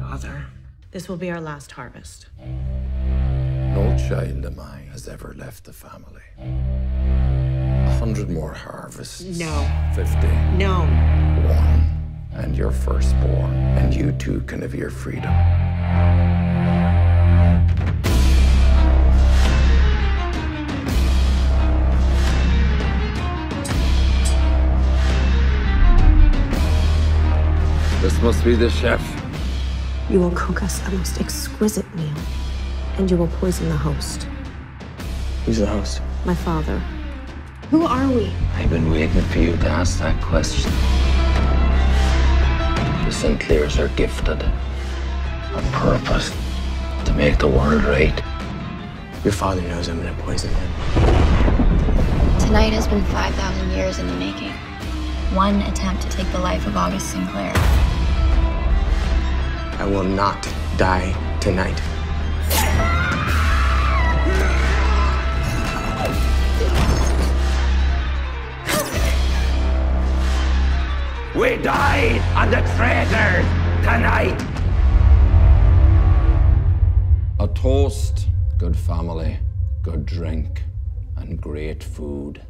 Father, this will be our last harvest. No child of mine has ever left the family. A hundred more harvests. No. Fifty. No. One. And your firstborn. And you too can have your freedom. This must be the chef. You will cook us a most exquisite meal, and you will poison the host. Who's the host? My father. Who are we? I've been waiting for you to ask that question. The Sinclairs are gifted on purpose to make the world right. Your father knows I'm gonna poison him. Tonight has been 5,000 years in the making. One attempt to take the life of August Sinclair. I will not die tonight. We die on the traitors tonight. A toast, good family, good drink, and great food.